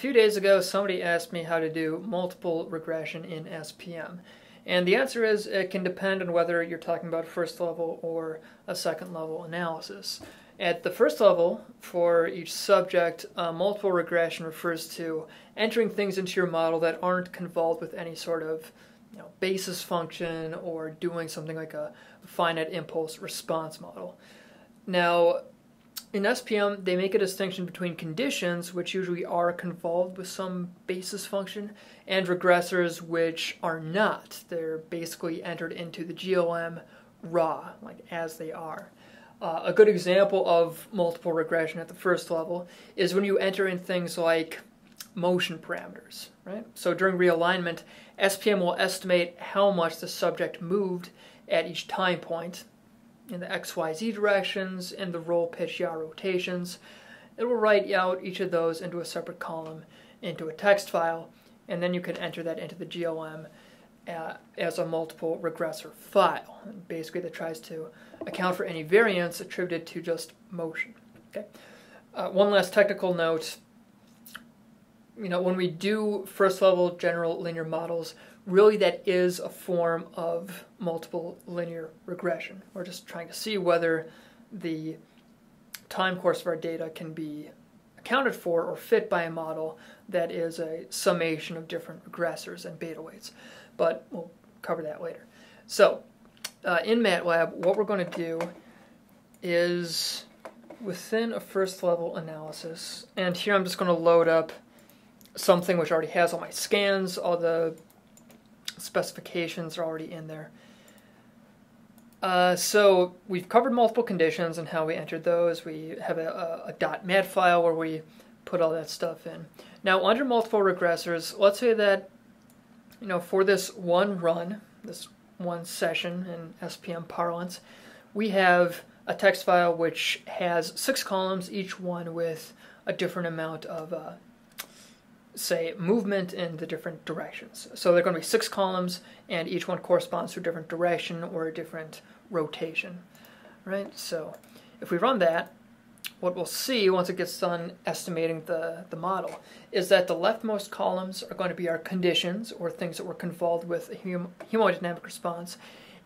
few days ago, somebody asked me how to do multiple regression in SPM. And the answer is it can depend on whether you're talking about first level or a second level analysis. At the first level, for each subject, uh, multiple regression refers to entering things into your model that aren't convolved with any sort of you know, basis function or doing something like a finite impulse response model. Now, in SPM, they make a distinction between conditions, which usually are convolved with some basis function, and regressors, which are not. They're basically entered into the GLM raw, like as they are. Uh, a good example of multiple regression at the first level is when you enter in things like motion parameters, right? So during realignment, SPM will estimate how much the subject moved at each time point, in the XYZ directions and the roll, pitch, yaw rotations. It will write out each of those into a separate column into a text file, and then you can enter that into the GLM uh, as a multiple regressor file. Basically, that tries to account for any variance attributed to just motion. Okay. Uh, one last technical note. You know, when we do first level general linear models, really that is a form of multiple linear regression. We're just trying to see whether the time course of our data can be accounted for or fit by a model that is a summation of different regressors and beta weights. But we'll cover that later. So uh, in MATLAB, what we're going to do is within a first level analysis, and here I'm just going to load up something which already has all my scans, all the specifications are already in there. Uh, so we've covered multiple conditions and how we entered those. We have a, a, a .mat file where we put all that stuff in. Now under multiple regressors, let's say that you know for this one run, this one session in SPM parlance, we have a text file which has six columns, each one with a different amount of uh, say movement in the different directions. So there are going to be six columns and each one corresponds to a different direction or a different rotation, right? So if we run that, what we'll see once it gets done estimating the, the model is that the leftmost columns are going to be our conditions or things that were convolved with a hemodynamic response.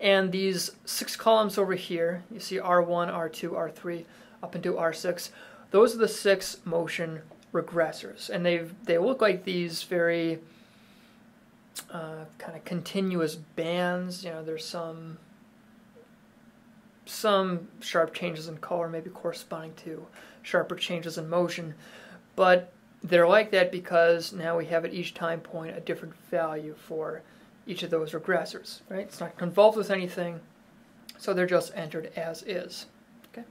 And these six columns over here, you see R1, R2, R3, up into R6, those are the six motion regressors, and they they look like these very uh, kind of continuous bands. You know, there's some some sharp changes in color, maybe corresponding to sharper changes in motion, but they're like that because now we have at each time point a different value for each of those regressors. Right? It's not convolved with anything, so they're just entered as is. Okay.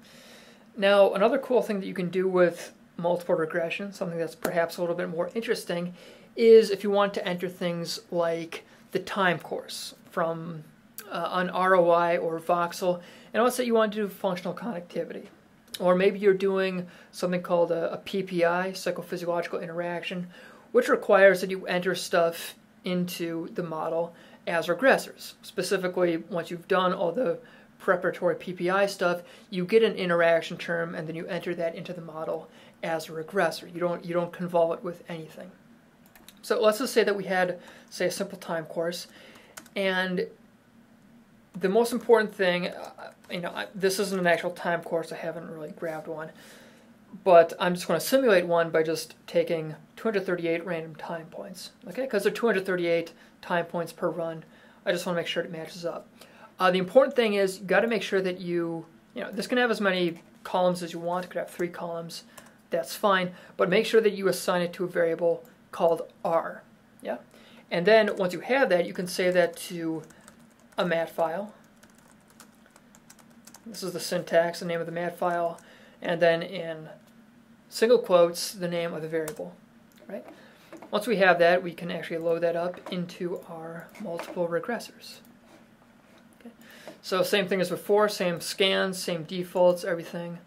Now, another cool thing that you can do with multiple regression, something that's perhaps a little bit more interesting, is if you want to enter things like the time course from uh, an ROI or voxel, and let's say you want to do functional connectivity. Or maybe you're doing something called a, a PPI, psychophysiological interaction, which requires that you enter stuff into the model as regressors. Specifically, once you've done all the preparatory PPI stuff, you get an interaction term and then you enter that into the model as a regressor. You don't, you don't convolve it with anything. So let's just say that we had, say, a simple time course, and the most important thing, uh, you know, I, this isn't an actual time course, I haven't really grabbed one, but I'm just going to simulate one by just taking 238 random time points, okay, because there are 238 time points per run. I just want to make sure it matches up. Uh, the important thing is you got to make sure that you, you know, this can have as many columns as you want. It could have three columns that's fine, but make sure that you assign it to a variable called r. Yeah? And then once you have that, you can save that to a mat file. This is the syntax, the name of the mat file, and then in single quotes, the name of the variable, right? Once we have that, we can actually load that up into our multiple regressors. Okay. So same thing as before, same scans, same defaults, everything.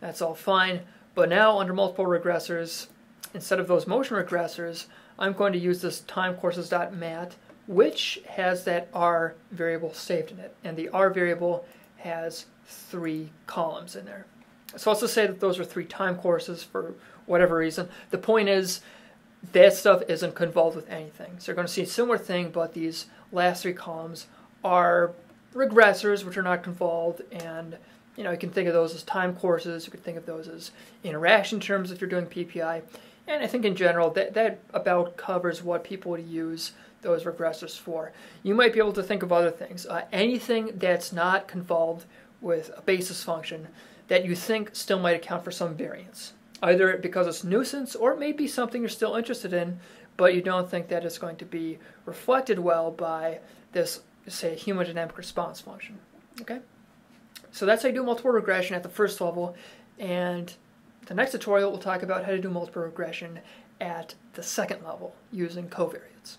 That's all fine. But now under multiple regressors, instead of those motion regressors, I'm going to use this timecourses.mat, which has that R variable saved in it. And the R variable has three columns in there. So let's just say that those are three time courses for whatever reason. The point is, that stuff isn't convolved with anything. So you're going to see a similar thing, but these last three columns are regressors, which are not convolved, and you know you can think of those as time courses. You could think of those as interaction terms if you're doing PPI. And I think in general that that about covers what people would use those regressors for. You might be able to think of other things. Uh, anything that's not convolved with a basis function that you think still might account for some variance. Either because it's nuisance or it may be something you're still interested in, but you don't think that it's going to be reflected well by this, say, a hemodynamic response function. Okay? So that's how you do multiple regression at the first level, and the next tutorial will talk about how to do multiple regression at the second level using covariates.